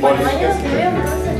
Mañana te.